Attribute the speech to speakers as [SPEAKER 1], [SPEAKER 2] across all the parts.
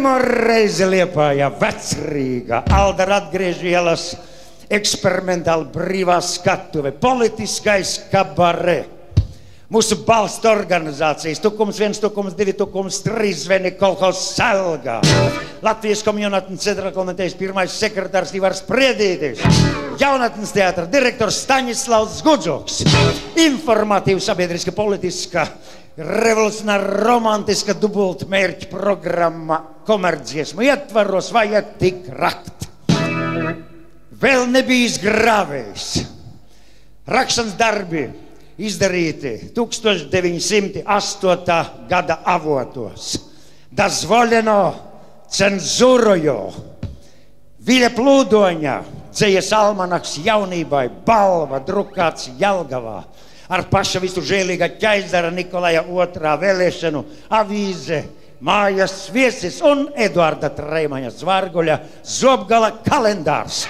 [SPEAKER 1] Pirmo reizi liepājā vecrīga Aldara atgriežielas eksperimentāli brīvā skatuve, politiskais kabarē. Mūsu balsta organizācijas, tukums 1, tukums 2, tukums 3, zveni kolhos salgā. Latvijas komunitnes centra komitejas pirmais sekretārs Ivars Priedītis, jaunatnes teātra direktors Staņislavs Gudzoks, informatīva sabiedriska politiska revolucionāra romantiska dubultmērķa programma komercdziesmu ietvaros vajag tik rakt. Vēl nebija izgrāvējis. Rakšanas darbi izdarīti 1908. gada avotos. Dozvoļeno cenzūrojo. Viļa plūdoņa, dzējas almanaks jaunībai, balva drukāts Jelgavā. Ar paša visu žēlīgā ķaizara Nikolaja otrā vēlēšanu avīze, mājas viesis un Eduarda Treimaņa zvarguļa zobgala kalendārs.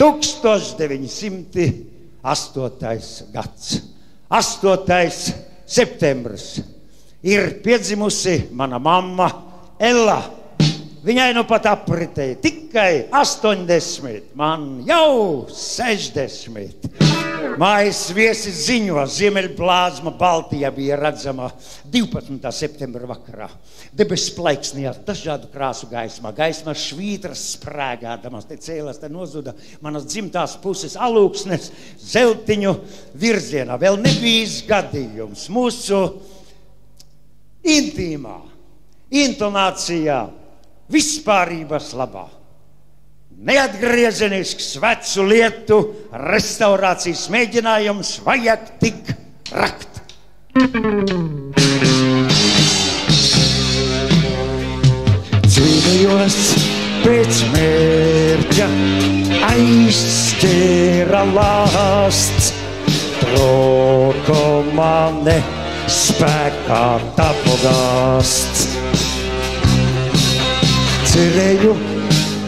[SPEAKER 1] 1908. gads. 8. septembris ir piedzimusi mana mamma Ella. Viņai nu pat apritēja tikai 80, man jau 60. Mājas viesis ziņo, Ziemeļplāzma Baltijā bija redzama 12. septembra vakarā. Debesis plaiksnījās dažādu krāsu gaismā, gaismā švītras sprēgādamas, te cēlās, te nozuda manas dzimtās puses alūksnes zeltiņu virzienā. Vēl nebija gadījums mūsu intīmā, intonācijā, vispārības labā. Neatgriezenisks vecu lietu restaurācijas mēģinājums vajag tik rakt. Cīnījos pēc mērķa, aizķēra lāsts, troko mane spēkā tapu gāsts. Cerēju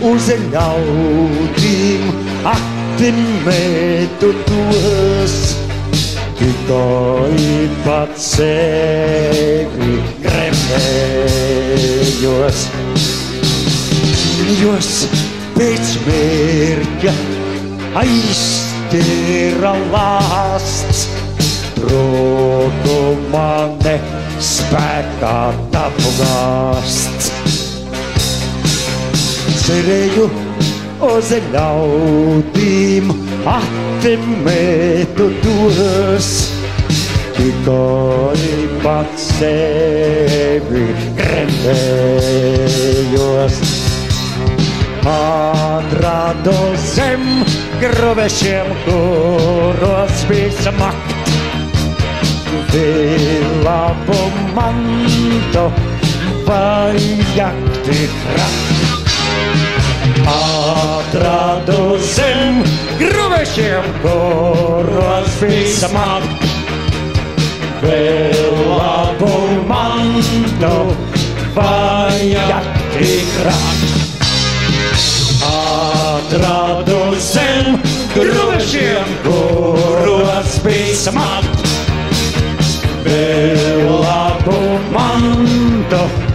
[SPEAKER 1] uz ļaudīm, attimētu tos, tikai pats sevi gremējos. Cīnījos pēc mērķa, aizķēra lāsts, troku mane spēkā tapu gāsts cerēju uz ļaudīm, atmētu tos, tikai pats sevi gremējos. Atradu zem grobešiem, kuros bija smakt, labu mantu vajag tik rakt atradu zem gruvešiem, kuros vismāk vēl labu mantu vajag tikrāk. Atradu zem gruvešiem, kuros vismāk vēl labu mantu vajag tikrāk.